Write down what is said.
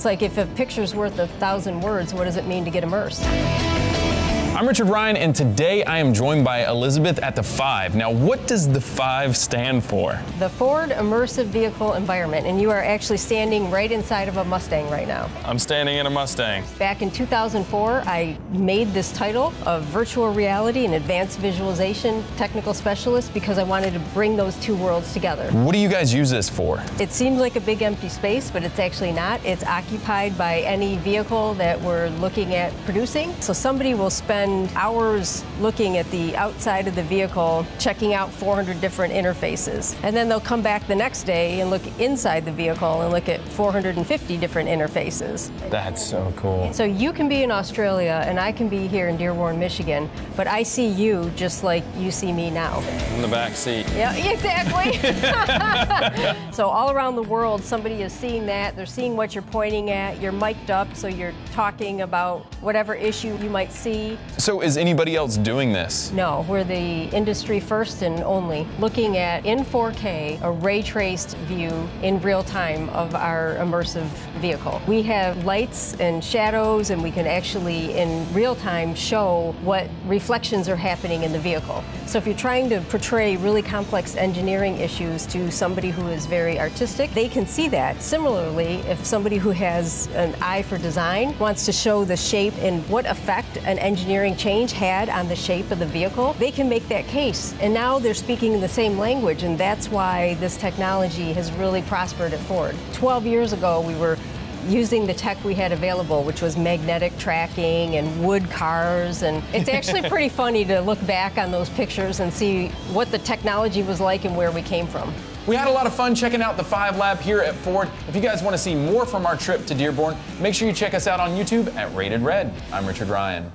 it's like if a picture's worth a thousand words, what does it mean to get immersed? I'm Richard Ryan, and today I am joined by Elizabeth at the Five. Now, what does the Five stand for? The Ford Immersive Vehicle Environment, and you are actually standing right inside of a Mustang right now. I'm standing in a Mustang. Back in 2004, I made this title of Virtual Reality and Advanced Visualization Technical Specialist because I wanted to bring those two worlds together. What do you guys use this for? It seems like a big empty space, but it's actually not. It's occupied by any vehicle that we're looking at producing. So somebody will spend hours looking at the outside of the vehicle, checking out 400 different interfaces. And then they'll come back the next day and look inside the vehicle and look at 450 different interfaces. That's so cool. So you can be in Australia and I can be here in Dearborn, Michigan, but I see you just like you see me now. In the back seat. Yeah, exactly. so all around the world, somebody is seeing that. They're seeing what you're pointing at. You're mic'd up, so you're talking about whatever issue you might see. So is anybody else doing this? No, we're the industry first and only, looking at in 4K a ray traced view in real time of our immersive vehicle. We have lights and shadows, and we can actually in real time show what reflections are happening in the vehicle. So if you're trying to portray really complex engineering issues to somebody who is very artistic, they can see that. Similarly, if somebody who has an eye for design wants to show the shape and what effect an engineering change had on the shape of the vehicle, they can make that case. And now they're speaking the same language, and that's why this technology has really prospered at Ford. 12 years ago, we were using the tech we had available, which was magnetic tracking and wood cars. And it's actually pretty funny to look back on those pictures and see what the technology was like and where we came from. We had a lot of fun checking out the Five Lab here at Ford. If you guys want to see more from our trip to Dearborn, make sure you check us out on YouTube at Rated Red. I'm Richard Ryan.